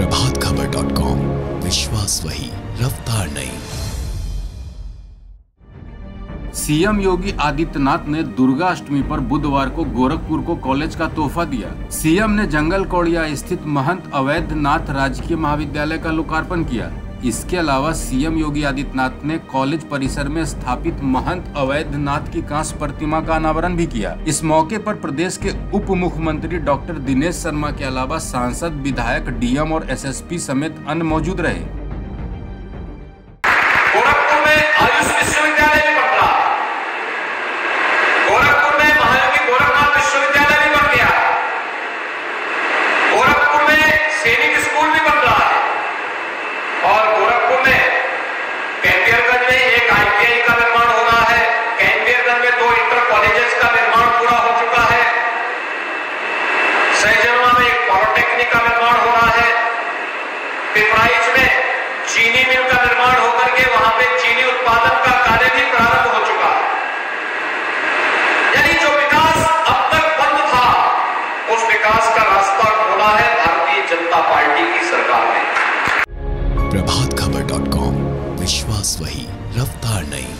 Prabhat Khabar dot com विश्वास वही, रफ्तार नहीं। सीएम योगी आदित्यनाथ ने दुर्गा अष्टमी पर बुधवार को गोरखपुर को कॉलेज का तोहफा दिया। सीएम ने जंगल कोडिया स्थित महंत अवैध नाथ राजकीय महाविद्यालय का लोकार्पण किया। इसके अलावा सीएम योगी आदित्यनाथ ने कॉलेज परिसर में स्थापित महंत अवैधनाथ की कांस्य प्रतिमा का अनावरण भी किया। इस मौके पर प्रदेश के उप मुख्यमंत्री डॉक्टर दिनेश शर्मा के अलावा सांसद, विधायक, डीएम और एसएसपी समेत अन्य मौजूद रहे। पिपराइच में चीनी मिल का निर्माण होकर के वहाँ पे चीनी उत्पादन का कार्य भी प्रारंभ हो चुका है। यानी जो विकास अब तक बंद था, उस विकास का रास्ता खोला है भारतीय जनता पार्टी की सरकार ने। प्रभात खबर डॉट कॉम, विश्वास वही, रफ्तार नहीं